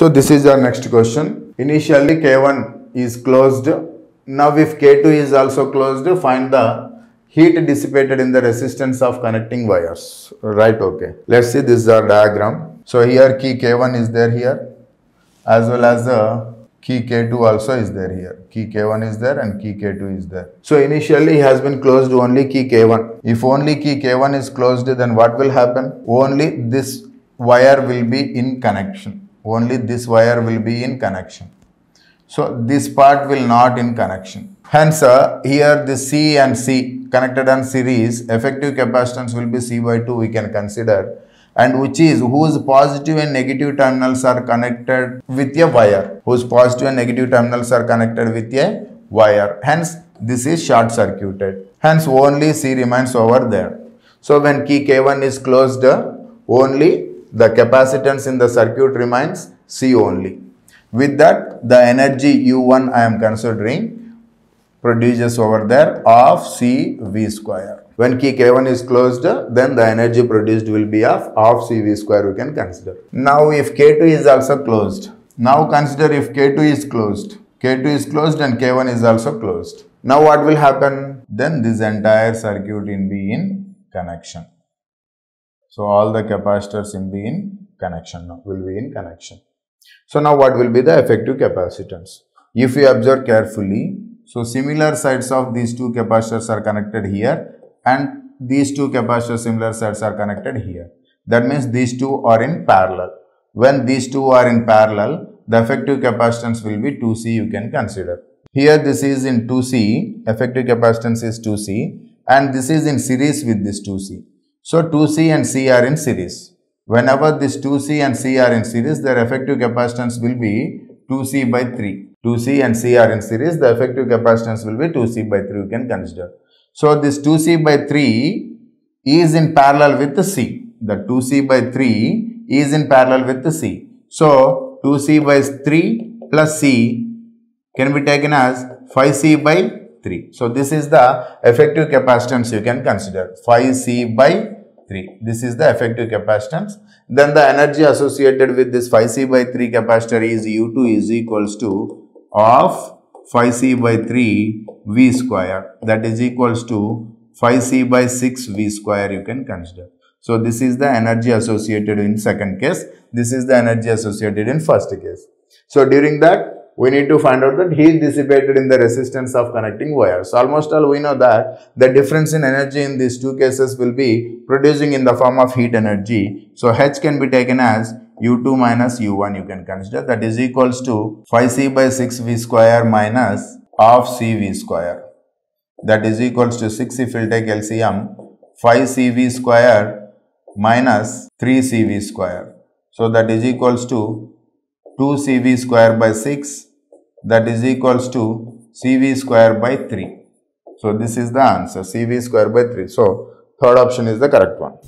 So this is our next question. Initially K1 is closed. Now if K2 is also closed, find the heat dissipated in the resistance of connecting wires. Right, okay. Let's see this is our diagram. So here key K1 is there here as well as the key K2 also is there here. Key K1 is there and key K2 is there. So initially has been closed only key K1. If only key K1 is closed then what will happen? Only this wire will be in connection only this wire will be in connection. So this part will not in connection. Hence uh, here the C and C connected on series effective capacitance will be C by 2 we can consider and which is whose positive and negative terminals are connected with a wire whose positive and negative terminals are connected with a wire hence this is short circuited hence only C remains over there so when key K1 is closed only the capacitance in the circuit remains C only. With that, the energy U1 I am considering produces over there of C V square. When key K1 is closed, then the energy produced will be of of C V square we can consider. Now if K2 is also closed, now consider if K2 is closed. K2 is closed and K1 is also closed. Now what will happen? Then this entire circuit will be in connection. So all the capacitors in be in connection now, will be in connection. So now what will be the effective capacitance? If you observe carefully, so similar sides of these two capacitors are connected here and these two capacitors similar sides are connected here. That means these two are in parallel. When these two are in parallel, the effective capacitance will be 2C you can consider. Here this is in 2C, effective capacitance is 2C and this is in series with this 2C. So 2C and C are in series. Whenever this 2C and C are in series, their effective capacitance will be 2C by 3. 2C and C are in series, the effective capacitance will be 2C by 3 you can consider. So this 2C by 3 is in parallel with the C. The 2C by 3 is in parallel with the C. So 2C by 3 plus C can be taken as 5C by 3. So this is the effective capacitance you can consider 5C by 3. This is the effective capacitance. Then the energy associated with this 5C by 3 capacitor is U2 is equals to of 5C by 3 V square that is equals to 5C by 6 V square you can consider. So this is the energy associated in second case. This is the energy associated in first case. So during that we need to find out that heat dissipated in the resistance of connecting wires. So Almost all we know that the difference in energy in these two cases will be producing in the form of heat energy. So H can be taken as U2 minus U1 you can consider that is equals to 5C by 6V square minus of CV square that is equals to 6 if we'll take LCM 5CV square minus 3CV square. So that is equals to 2cv square by 6 that is equals to cv square by 3. So this is the answer cv square by 3. So third option is the correct one.